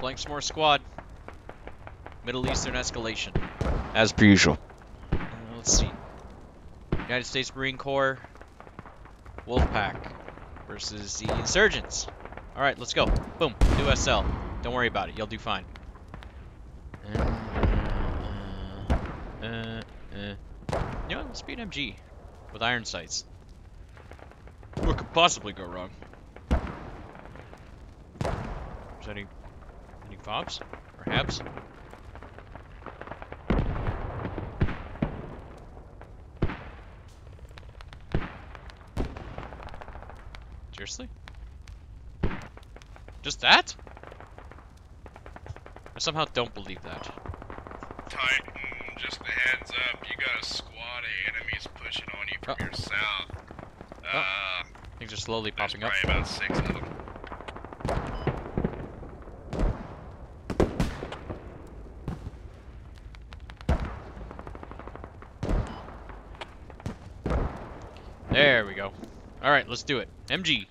playing some more squad. Middle Eastern escalation, as per usual. Uh, let's see. United States Marine Corps, Wolfpack versus the Insurgents. All right, let's go. Boom, new SL. Don't worry about it. You'll do fine. Uh, uh, uh, you know, let's be an MG with iron sights. What could possibly go wrong? Is any fobs or habs? Seriously? Just that? I somehow don't believe that. Titan, just a heads up, you got a squad of enemies pushing on you from Oh. your south. Uh, Things are slowly popping up. about six of them. There we go. Alright, let's do it. MG.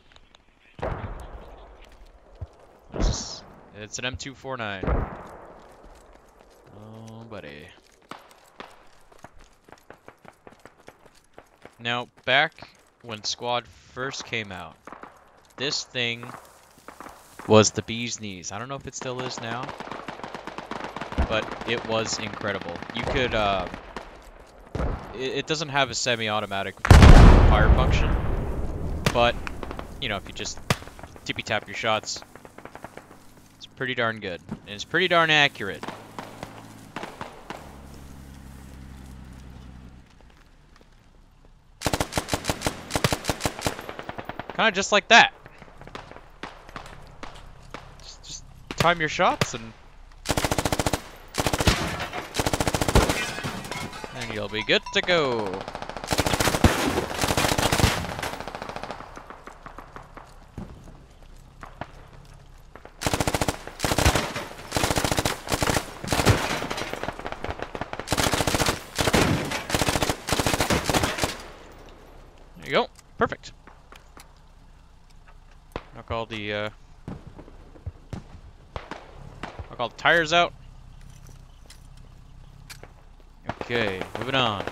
It's an M249. Oh, buddy. Now, back when Squad first came out, this thing was the bee's knees. I don't know if it still is now, but it was incredible. You could, uh, it, it doesn't have a semi-automatic fire function, but you know, if you just tippy tap your shots, it's pretty darn good, and it's pretty darn accurate. Kind of just like that. Just, just time your shots and and you'll be good to go. You go. Perfect. Knock all the uh knock all the tires out. Okay, moving on.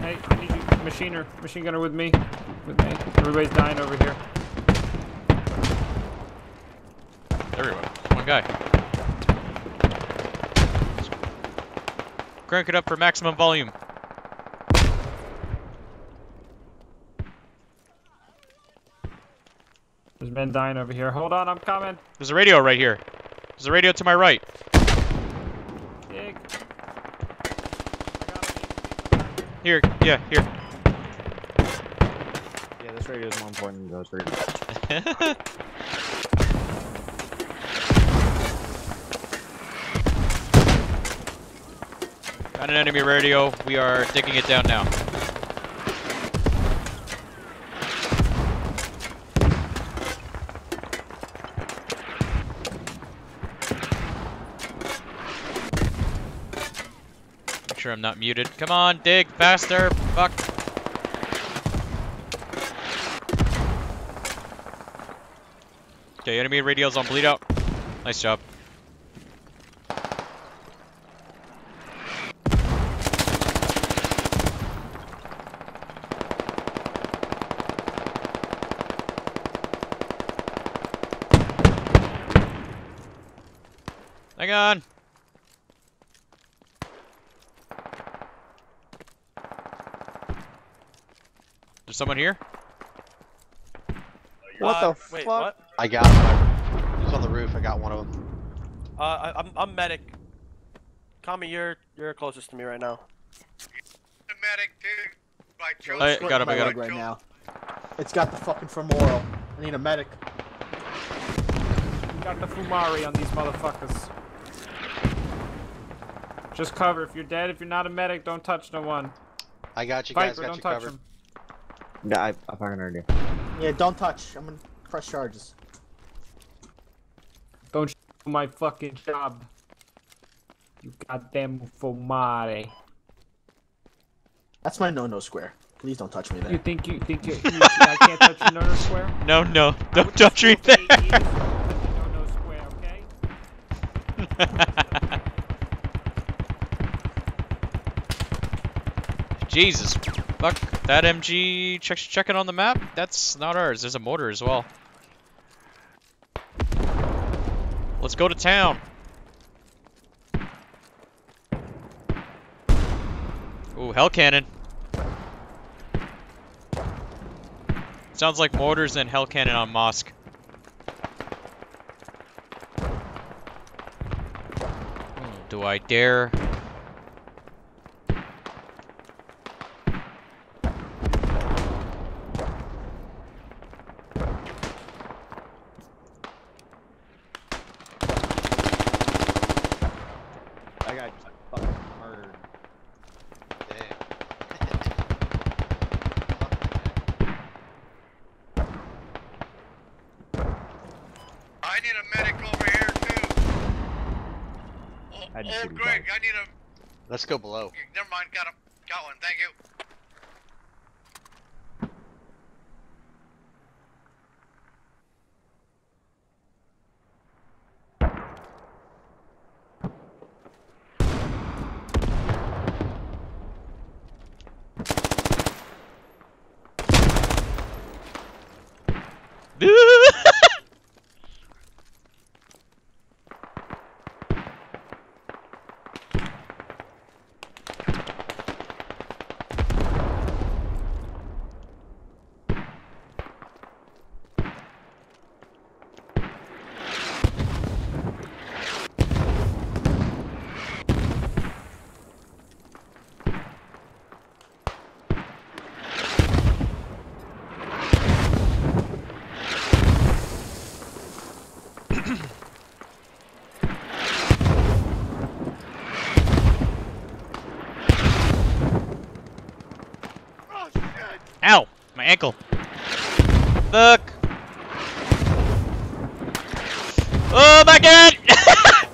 Hey, I need you, machiner, machine gunner with me. With me. Everybody's dying over here. Everyone. One guy. Crank it up for maximum volume. There's men dying over here. Hold on, I'm coming. There's a radio right here. There's a radio to my right. Dig. Here, yeah, here. Yeah, this radio is more important than those radios. Got an enemy radio. We are digging it down now. Make sure I'm not muted. Come on, dig faster. Fuck. Okay, enemy radios on bleed out. Nice job. Hang on. There's someone here? What Uh, the wait, fuck? what? I got him. He's on the roof. I got one of them. Uh, I, I'm I'm medic. Kami, you're you're closest to me right now. The medic, dude. Like, Joe I got him, I got him. right now. It's got the fucking femoral. I need a medic. We got the Fumari on these motherfuckers. Just cover. If you're dead, if you're not a medic, don't touch no one. I got you guys. Viper, got don't you touch covered. him. Yeah, I, I fucking heard you. Yeah, don't touch. I'm gonna press charges. Don't sh my fucking job. You goddamn Fumari. That's my no-no square. Please don't touch me there. You think you think you, you I can't touch you, no no square? No, no, I don't would touch me there. look No no square, okay? Jesus, fuck that MG. Check check it on the map. That's not ours. There's a mortar as well. Let's go to town. Ooh, hell cannon. Sounds like mortars and hell cannon on mosque. Hmm, Do I dare? Need a medic over here too. Oh, I just oh Greg, I need a. Let's go below. Never mind, got him. Got one. Thank you. Ow! My ankle. Fuck. Oh my god!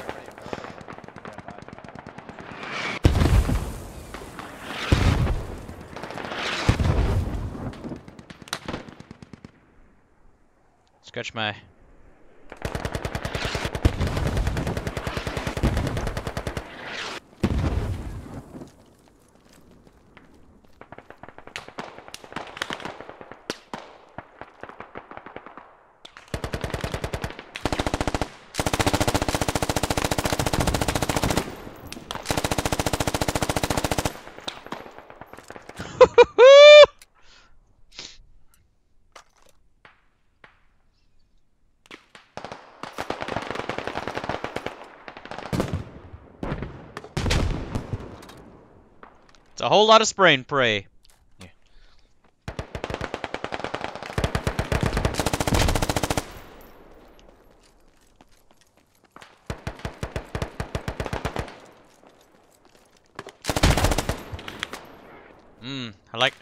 Scratch my. It's a whole lot of spray and pray. Yeah. Mmm, I like.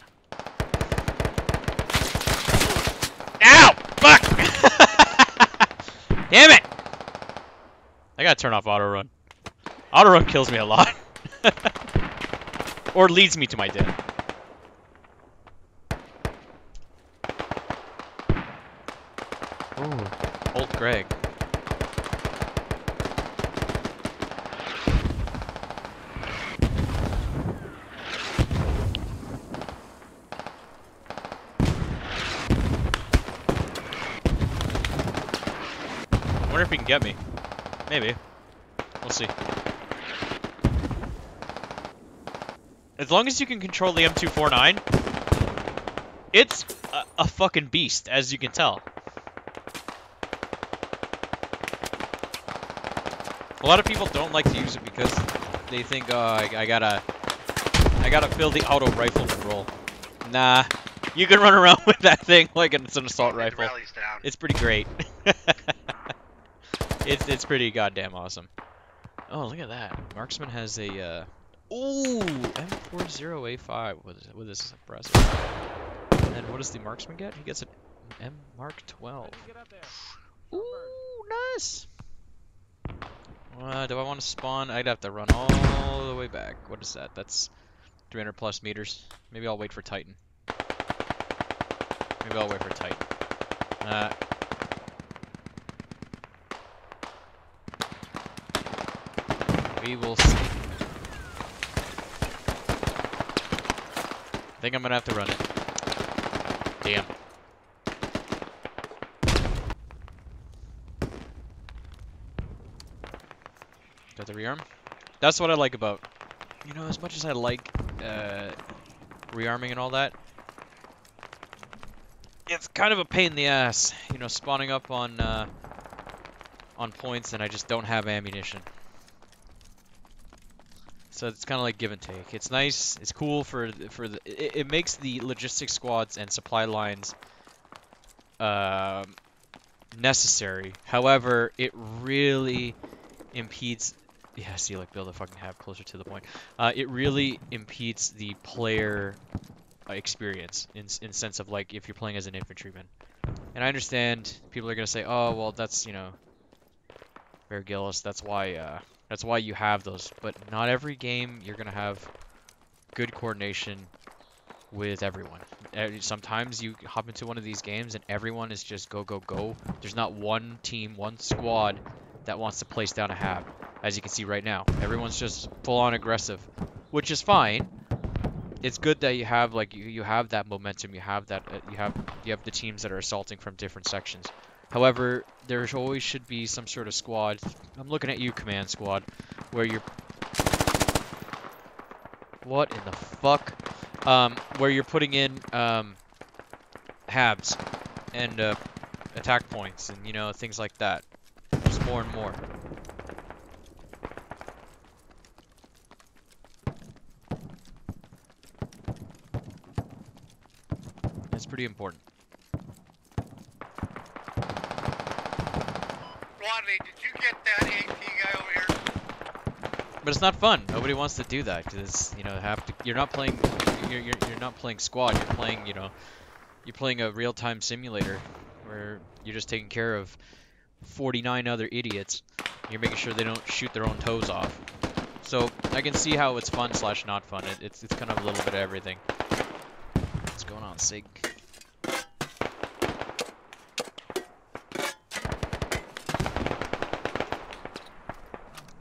Ow! Fuck! Damn it! I gotta turn off auto run. Auto run kills me a lot. or leads me to my death. Ooh, Old Greg. Wonder if he can get me. Maybe. We'll see. As long as you can control the M249, it's a, a fucking beast, as you can tell. A lot of people don't like to use it because they think, oh, I, I gotta, I gotta fill the auto rifleman role. Nah, you can run around with that thing like it's an assault rifle. It's pretty great. it's it's pretty goddamn awesome. Oh, look at that. Marksman has a uh Ooh, M40A5 with with his suppressor. And then what does the marksman get? He gets an M Mark 12. Ooh, nice. Uh, do I want to spawn? I'd have to run all the way back. What is that? That's 300 plus meters. Maybe I'll wait for Titan. Maybe I'll wait for Titan. Uh, we will see. Think I'm gonna have to run it. Damn. Got the rearm. That's what I like about, you know, as much as I like uh, rearming and all that, it's kind of a pain in the ass, you know, spawning up on uh, on points and I just don't have ammunition. So it's kind of like give and take. It's nice. It's cool for for the. It, it makes the logistic squads and supply lines um, necessary. However, it really impedes. Yeah, see, like build a fucking hab closer to the point. Uh, it really impedes the player uh, experience in in sense of like if you're playing as an infantryman. And I understand people are gonna say, oh well, that's you know, Bear Gilles. That's why. Uh, that's why you have those. But not every game you're going to have good coordination with everyone. Sometimes you hop into one of these games and everyone is just go, go, go. There's not one team, one squad that wants to place down a hab. As you can see right now. Everyone's just full on aggressive. Which is fine. It's good that you have like you, you have that momentum. You have that uh, you have you have the teams that are assaulting from different sections. However, there always should be some sort of squad. I'm looking at you, command squad, where you're. What in the fuck? Um, where you're putting in um, habs and uh, attack points and you know things like that. Just more and more. It's pretty important. Wadley, did you get that AP guy over here? But it's not fun. Nobody wants to do that because you know have to. You're not playing. You're, you're you're not playing squad. You're playing. You know, you're playing a real-time simulator where you're just taking care of 49 other idiots. You're making sure they don't shoot their own toes off. So I can see how it's fun slash not fun. It, it's it's kind of a little bit of everything. What's going on, Sig?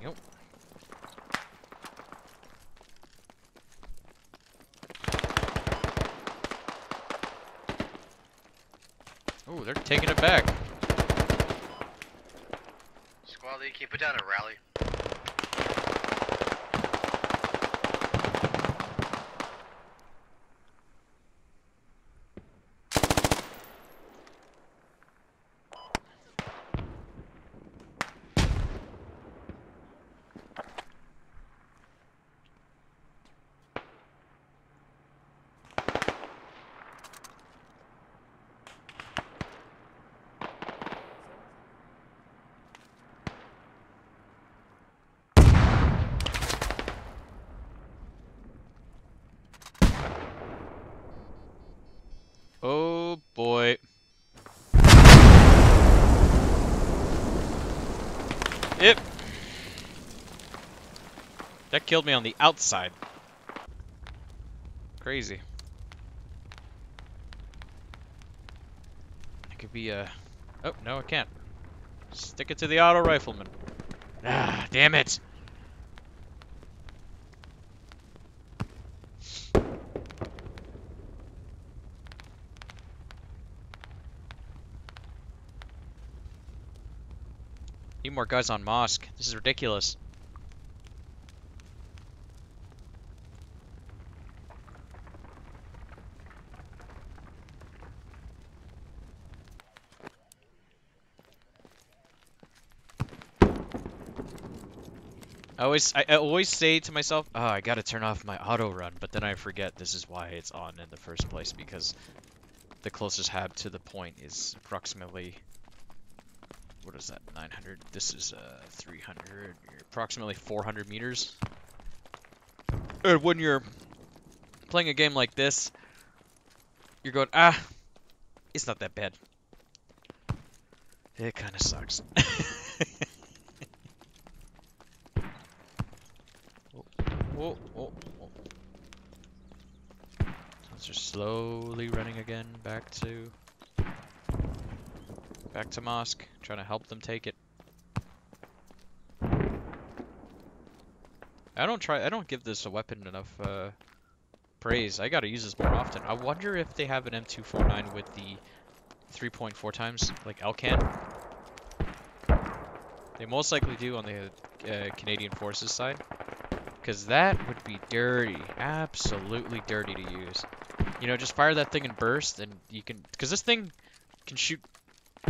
Yep. Oh, they're taking it back. Can you put down a rally? Oh boy. Yep. Killed me on the outside. Crazy. I could be a. Oh no, I can't. Stick it to the auto rifleman. Ah, damn it! Need more guys on mosque. This is ridiculous. I always, I, always say to myself, "Oh, I gotta turn off my auto run," but then I forget this is why it's on in the first place because the closest hab to the point is approximately what is that 900 this is uh 300 approximately 400 meters. And when you're playing a game like this you're going ah it's not that bad. It kind of sucks oh, oh, oh. Squads are slowly running again back to back to mosque, trying to help them take it. I don't try. I don't give this a weapon enough uh, praise. I gotta use this more often. I wonder if they have an M249 with the 3.4 times like Elcan. They most likely do on the uh, Canadian Forces side. Because that would be dirty. Absolutely dirty to use. You know, just fire that thing and burst and you can... Because this thing can shoot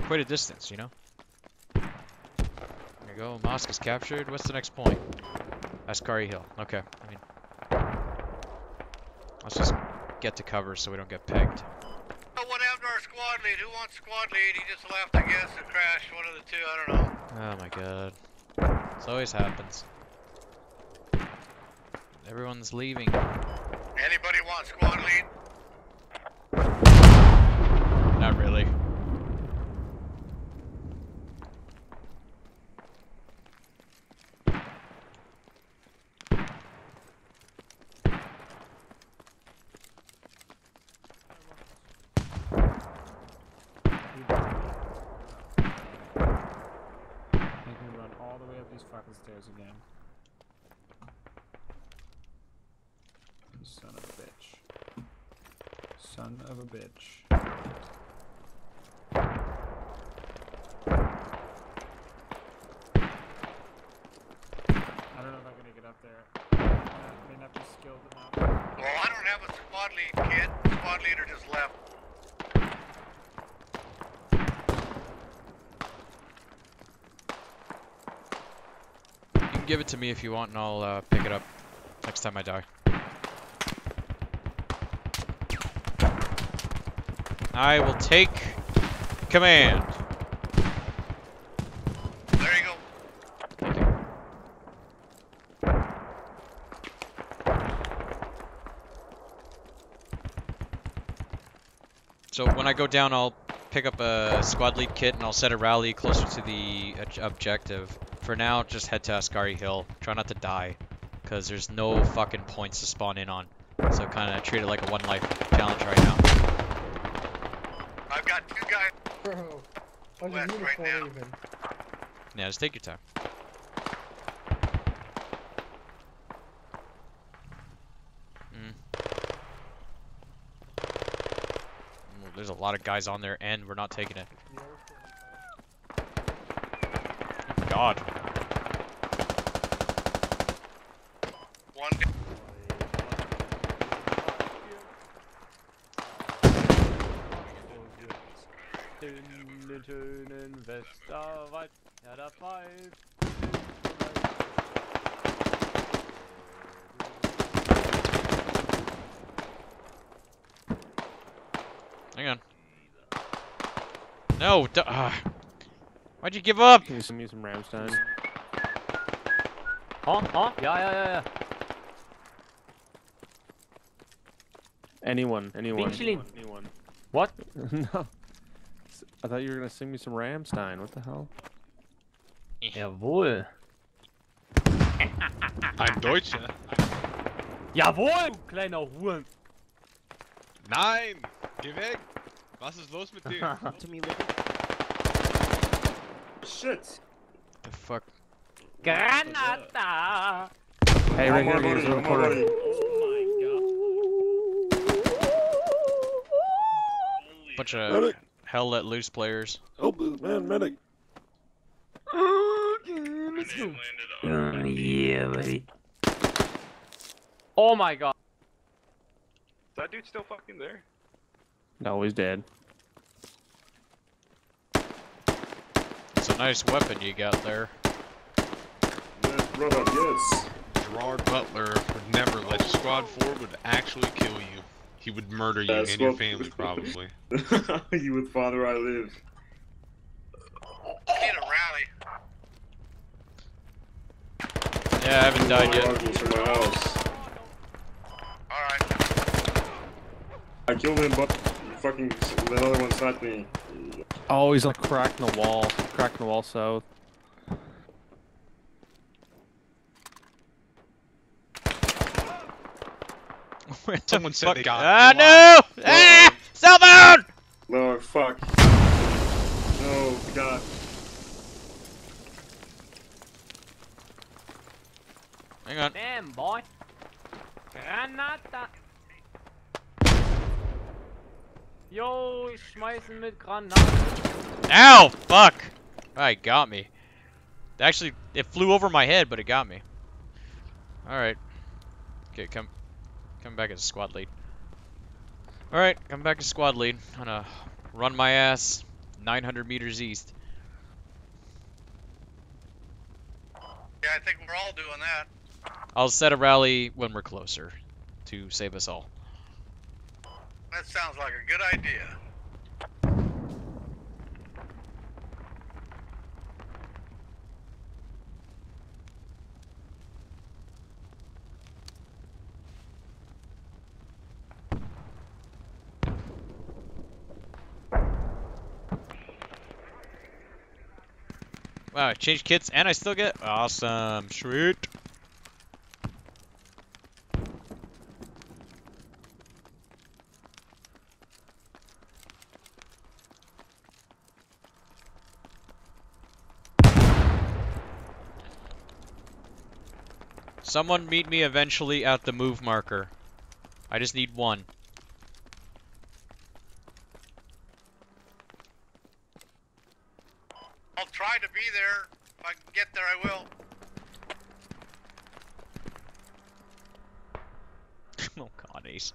quite a distance, you know? There you go. Mosque is captured. What's the next point? Askari Hill. Okay. I mean... Let's just get to cover so we don't get pegged. Oh, what happened to our squad lead? Who wants squad lead? He just left, I guess, and crashed. One of the two. I don't know. Oh my god. This always happens. Everyone's leaving. Anybody want squad lead? Not really. Make me run all the way up these fucking stairs again. You son of a bitch. Son of a bitch. I don't know if I'm gonna get up there. I may not be skilled enough. Well, I don't have a squad. Leader just left. You can give it to me if you want and I'll uh, pick it up next time I die. I will take command. There you go. Thank you. So when I go down, I'll pick up a squad lead kit and I'll set a rally closer to the objective. For now, just head to Ascari Hill. Try not to die, because there's no fucking points to spawn in on. So kind of treat it like a one life challenge right now. I've got two guys. Bro, on West your right now. even. Yeah, just take your time. Mm. Well, There's a lot of guys on there, and we're not taking it. God. One. Hang on. No! d- ah. Why'd you give up? Give me some, give some Rammstein. Huh? Huh? Ja, ja, ja, ja. Anyone, anyone. Michelin. Anyone. What? no. S- I thought you were gonna sing me some Rammstein. What the hell? Jawohl. Ein Deutscher. Jawohl, du kleiner Huren. Nein! Geh weg! Was ist los mit dir? To me, Libby. Shit. The fuck? Granata. Hey, right here, here's a reporter. Bunch of hell let loose players. Oh, man, medic. Oh, yeah, buddy. Oh my god. Is that dude still fucking there? No, he's dead. It's a nice weapon you got there. brother, yes. Gerard Butler would never let you. Squad 4 would actually kill you. He would murder you That's and your family, probably. you would father I live. Need a rally. Yeah, I haven't died yet. Rifles from my house. Alright. I killed him, but fucking the other one sniped me. Oh, he's like cracking the wall. Cracking the wall south. Where the Someone said fuck- they got Ah, it. no! Ah! Cell phone! No, fuck. No, God. Hang on. Damn, boy. Granate. Yo, ich schmeißen mit Granaten. Ow! Fuck! Alright, got me. Actually, it flew over my head, but it got me. Alright. Okay, come come back as squad lead. Alright, come back as squad lead. I'm gonna run my ass 900 meters east. Yeah, I think we're all doing that. I'll set a rally when we're closer to save us all. That sounds like a good idea. Wow, I changed kits and I still get awesome. Sweet. Someone meet me eventually at the move marker. I just need one. I'll try to be there. If I can get there, I will. oh god, Ace.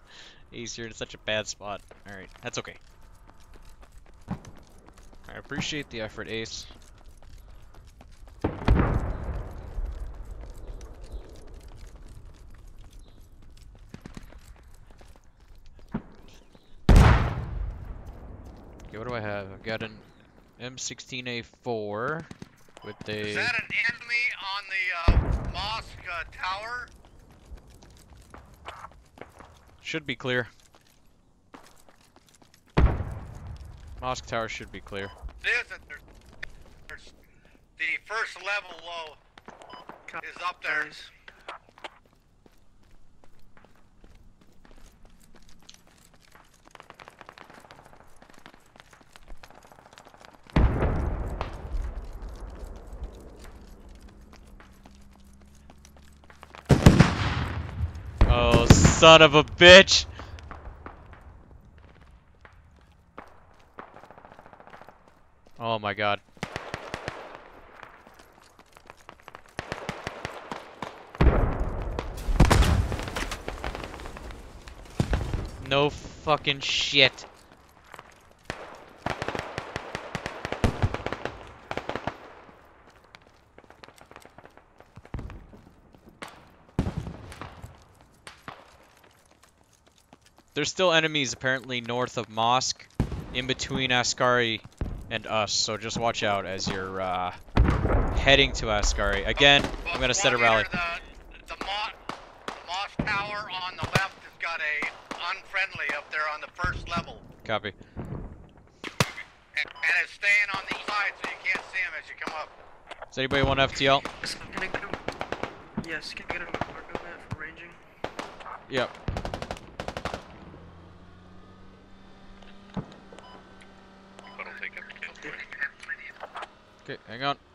Ace, you're in such a bad spot. Alright, that's okay. I appreciate the effort, Ace. Okay, what do I have? I've got an M16A4 with Is a... that an enemy on the uh, mosque uh, tower? Should be clear. Mosque tower should be clear. It isn't. There's, there's the first level low is up there. Oh, son of a bitch! Oh my god. No fucking shit. There's still enemies apparently north of Mosque, in between Ascari and us, so just watch out as you're uh, heading to Ascari. Again, I'm gonna set a rally. The, the, mo- the mosque tower on the left has got a unfriendly up there on the first level. Copy. And, and it's staying on the side so you can't see him as you come up. Does anybody want FTL? Can I get a, yes, can I get a mark on that for ranging? Yep. Okay, hang on.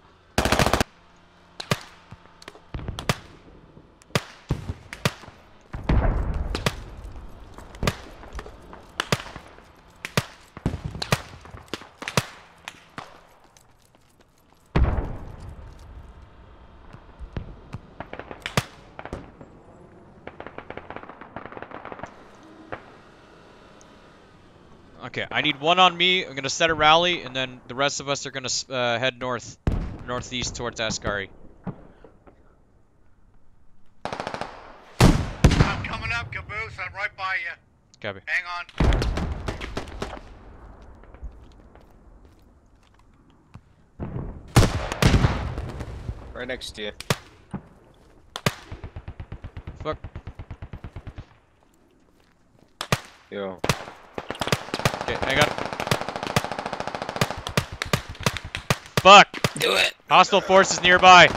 Okay, I need one on me. I'm gonna set a rally, and then the rest of us are gonna uh, head north, northeast towards Ascari. I'm coming up, Caboose. I'm right by you. Copy. Hang on. Right next to you. Fuck. Yo. Okay, hang on. Fuck! Do it! Hostile forces nearby.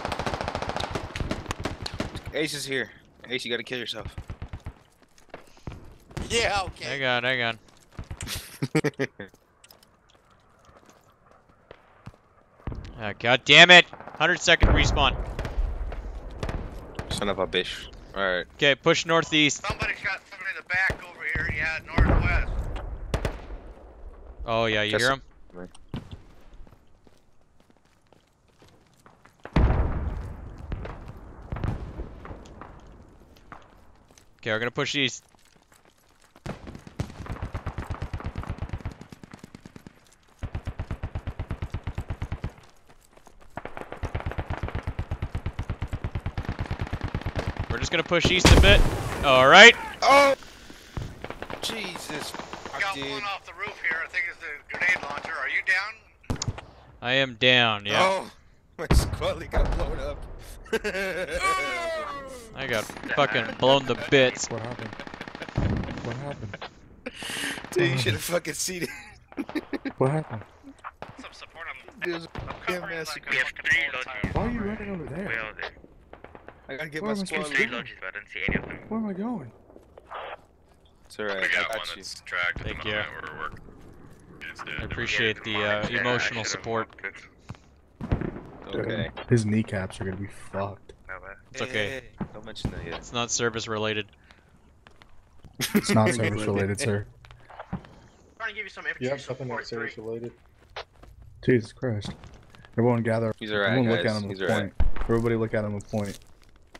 Ace is here. Ace, you gotta kill yourself. Yeah, okay. Hang on, hang on. Ah, God damn it! 100 second respawn. Son of a bitch. Alright. Okay, push northeast. Somebody's got somebody in the back over here. Yeah, northwest. Oh yeah, you Just- hear him? Okay, we're gonna push east. We're just gonna push east a bit. All right. Oh! Jesus. We got one off the roof here. I think it's the grenade launcher. Are you down? I am down. Yeah. Oh! My squadly got blown up. I got fucking blown to bits. What happened? What happened? Dude, you should have fucking seen it. What happened? Some support on There's a damn massacre. Why are you running over there? I gotta get Where my am I squad supposed to leader. go? Where am I going? It's alright. We got I one got you. that's tracked at Thank the you. moment. We're, we're, it's dead. I appreciate the uh, emotional support. Okay. His kneecaps are gonna be fucked. It's okay. Don't mention that yet. It's not service related. It's not service related, sir. I'm trying to give you some infantry support. three. related. Jesus Christ. Everyone gather. He's alright, Everyone look at him He's and alright. point. Everybody look at him and point.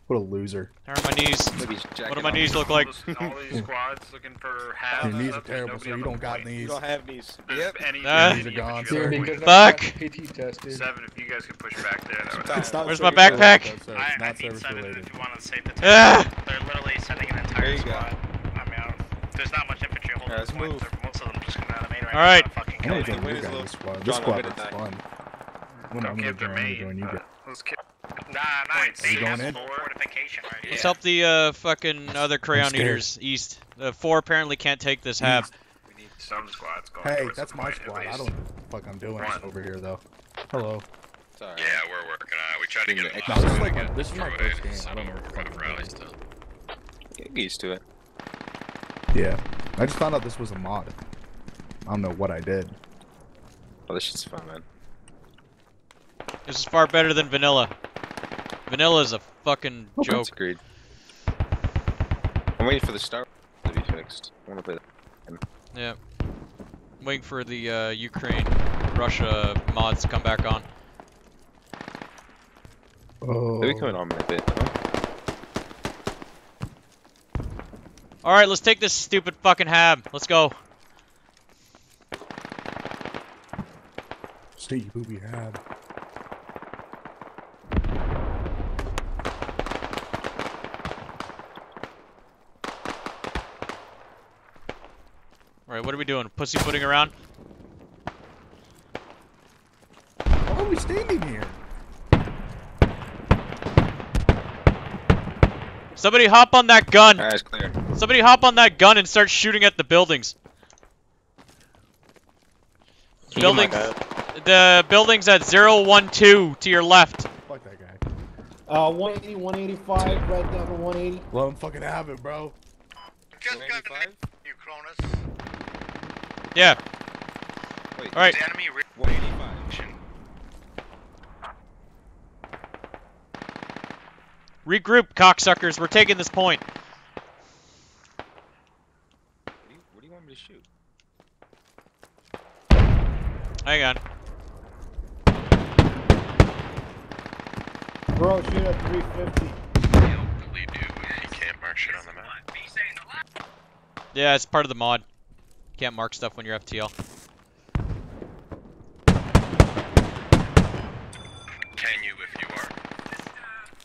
What a loser. How are my knees? Maybe he's What jacking do my knees look like? All these squads looking for half. Your knees are terrible, so you don't got knees. You don't have knees. Yep. Yep. Any, Ah. Knees are gone, infantry sir. on point. Fuck! PT tested. Seven, if you guys could push back there, that would Where's my backpack? related, though, sir. I, It's I not need service seven related. if you want to save the Ah! They're literally sending an There entire you go. squad. I mean, I there's not much infantry holding Yeah, this point. Most of them just coming out of the main right All right. Fucking I'm killing gonna me. join Win you is a guys little- squad. John, This squad gonna looks die. fun. When I'm Okay, gonna join, I'm gonna main, join you guys. let's kill. Nah, nah, Points. they You going have in? fortification right here. Let's help the uh, fucking other crayon eaters east. The four apparently can't take this half. We need some squads going Hey, that's my squad. I don't know what the fuck I'm doing One. over here though. Hello. It's. Yeah, we're working on it. We tried to get Doing him the No, this is week. like my, this is my first in, game. I don't know him what the over fuck for rally still. Get used to it. Yeah. I just found out this was a mod. I don't know what I did. Oh, this shit's fun, man. This is far better than vanilla. Vanilla is a fucking Okay. joke. That's agreed. I'm waiting for the star to be fixed. I want to play that. Yeah. waiting for the uh, Ukraine Russia mods to come back on. Oh. They'll be coming on in a bit. Huh? All right, let's take this stupid fucking hab. Let's go. State you booby had. All right, what are we doing? Pussyfooting around? Why are we standing here? Somebody hop on that gun. Alright, it's clear. Somebody hop on that gun and start shooting at the buildings. Buildings. The buildings at 012 to your left. Fuck that guy. Uh, 180, 185, red down to 180. Let him fucking have it, bro. Just got you Cronus. Yeah. Wait. All right. The enemy re- 185. Regroup, cocksuckers. We're taking this point. What do, you, what do you want me to shoot? Hang on. Bro, shoot at 350. He'll really do. He can't mark shit on the map. Yeah, it's part of the mod. Can't mark stuff when you're FTL. Can you if you are?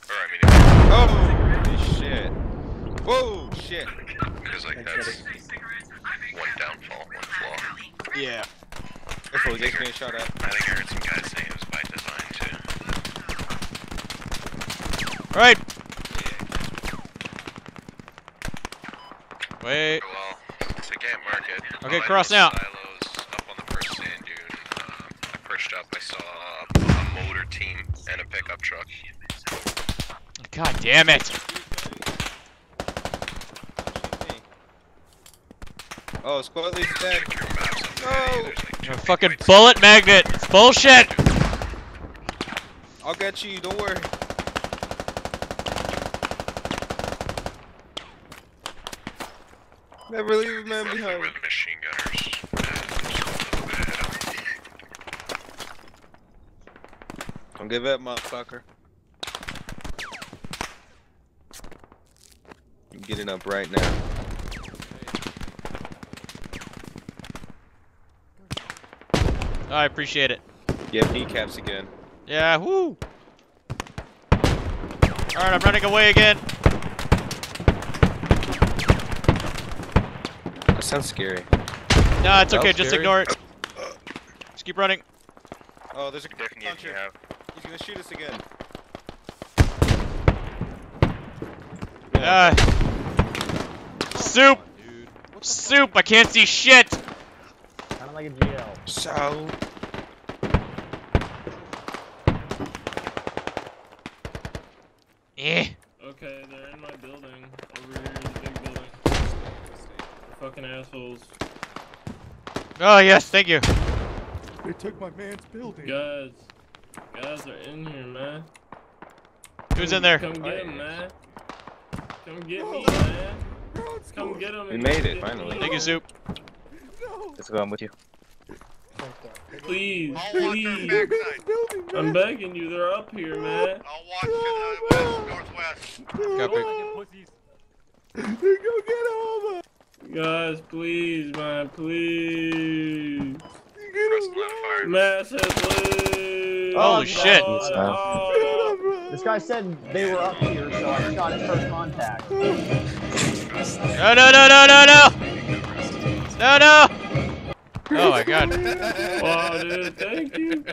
Or I mean, if Oh, holy shit. Whoa, shit. because like that's one downfall, one flaw. Yeah. Careful, he's getting shot at. I think I heard some guys saying it was by design too. All right. Wait. Well, to get market. Okay, cross now. Silos up on the first sand dune. Uh, I perched up. I saw a motor team and a pickup truck. God damn it. Oh, squad leader's dead. No. A fucking bullet magnet. It's bullshit. I'll get you. Don't worry. Never leave a man behind. With machine gunners. Don't give up, motherfucker. I'm getting up right now. Oh, I appreciate it. You have kneecaps again. Yeah, woo. Alright, I'm running away again. Sounds scary. No, it's That okay. Just scary. ignore it. Just keep running. Oh, there's a Definitely puncher. you have. He's gonna shoot us again. Ah. soup. Soup. I can't see shit. Kind of like a GL. So. Eh. Okay, they're in my building. Over here in the big building. They're fucking assholes. Oh yes, thank you. They took my man's building. Guys. Guys are in here, man. Who's in there? Come get him, man. Come get me, man. Come get him. We made it, finally. Thank you, soup. Let's go. I'm with you. Please, I'll watch their please. backside. I'm begging you. They're up here, man. I'll watch to the west, northwest. Copy. They go get over. Guys, please, man, please. Press the line of fire. Massive, please. Holy shit. Oh, This guy said they were up here, so I shot at first contact. No, no, no, no, no, no. No, no. Oh my god. wow, dude, thank you.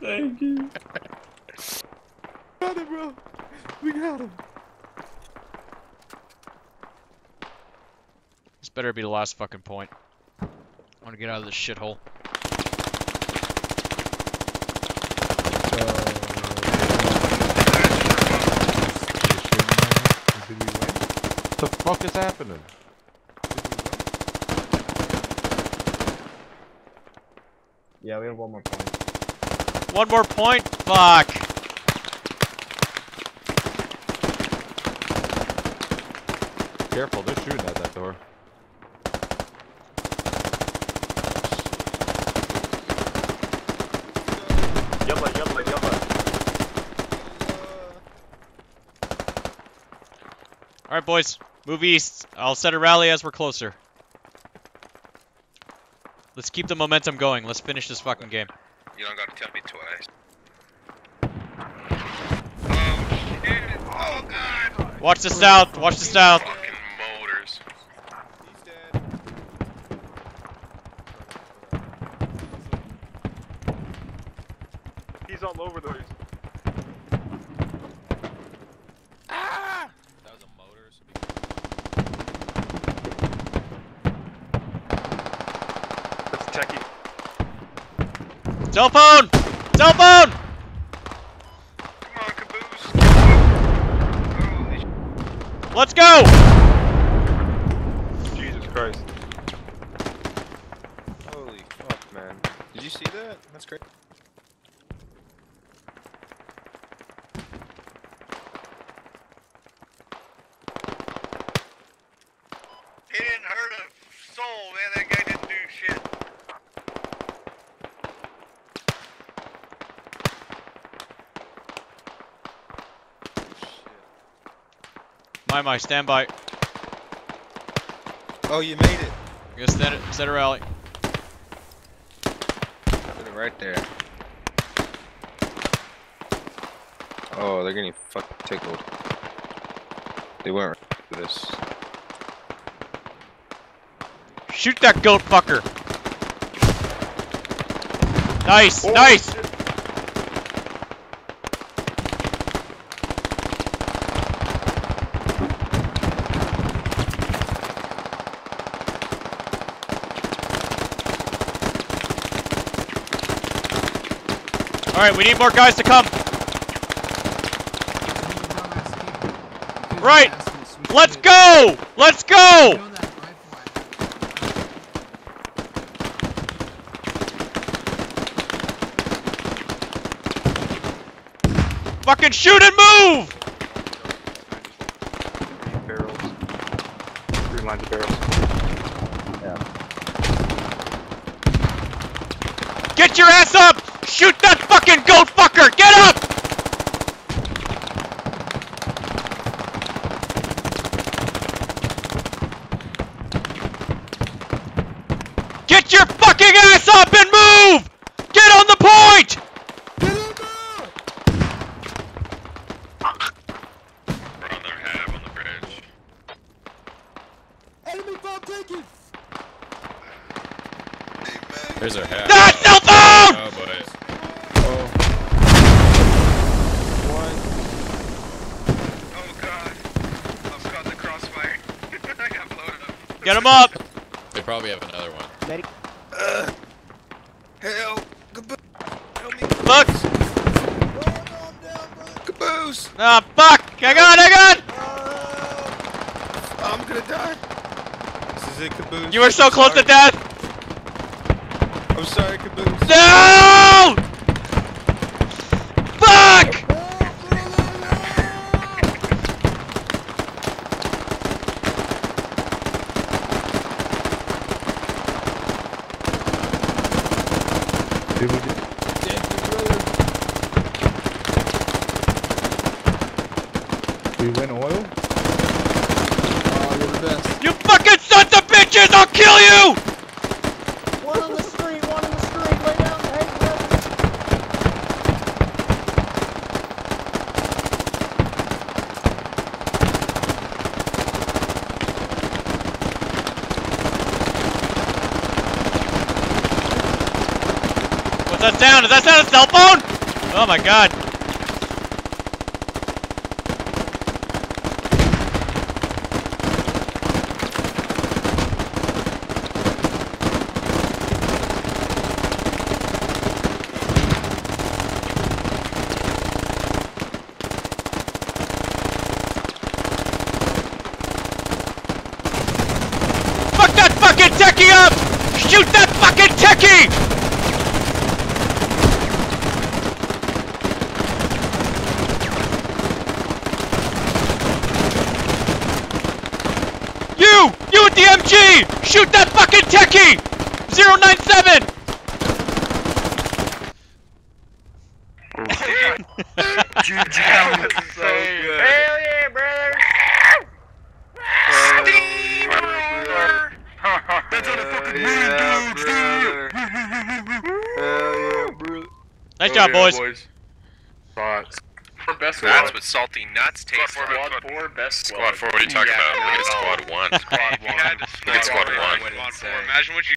Thank you. Got him, bro. We got him. This better be the last fucking point. I want to get out of this shithole. What the fuck is happening? Yeah, we have one more point. One more point? Fuck. Careful, they're shooting at that door. Alright, boys. Move east. I'll set a rally as we're closer. Let's keep the momentum going. Let's finish this fucking game. You don't gotta tell me twice. Oh shit! Oh god! Watch the south. Watch the south. Fucking motors. He's dead. He's all over those. Ah! That was a motor. So be That's a techie. Cell phone! Cell phone! Come on, caboose! Let's go! Jesus Christ. Holy fuck, man. Did you see that? That's great. He didn't hurt a soul, man. That guy didn't do shit. My, my, stand by. Oh, you made it. Gonna set, it, set a rally. Put it right there. Oh, they're getting fucking tickled. They weren't ready for this. Shoot that goat fucker! Nice, oh, nice! Alright, we need more guys to come. Right! Let's go! Let's go! Fucking shoot and move! Barrels. Three lines of barrels. Yeah. Get your ass Get him up! They probably have another one. Medic. Uh, hell. Look! Caboose! Ah, fuck! I Hang on, hang on! I'm gonna die. This is it, Caboose. You were so close to death! I'm sorry, Caboose. No! Fuck! We win oil? Oh, you're the best. You fucking sons of bitches! I'll kill you! One on the street, one on the street, lay down. Hey, brother. Sound? Is that sound a cell phone? Oh my god. Fuck that fucking techie up! Shoot that fucking techie! You! You with the MG! Shoot that fucking techie! 097! so good. Hell yeah, brother! Steamroller! That's on a fucking million dudes, Nice job, boys. Spots. For best That's what salty nuts taste Squad like. four, four, best Squad 4, what are you talking about? Look at squad 1. Squad one. Look at squad 1. Squad 4. Imagine what you